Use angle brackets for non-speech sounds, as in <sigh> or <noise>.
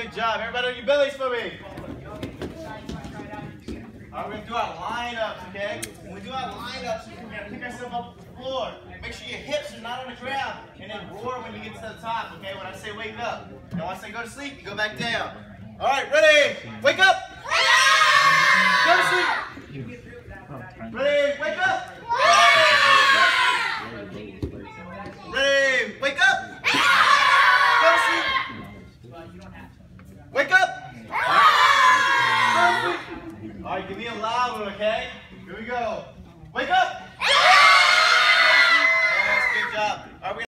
Good job. Everybody on your bellies for me. All right, we're going to do our lineups, okay? When we do our lineups, we're going to pick ourselves up off the floor. Make sure your hips are not on the ground. And then roar when you get to the top, okay? When I say wake up. And when I say go to sleep, you go back down. All right, ready? Wake up! Go to sleep! Ready? Wake up! Ready? Wake up! Go to sleep! All right, give me a loud one, okay? Here we go. Wake up! <laughs> Yes, good job. Are we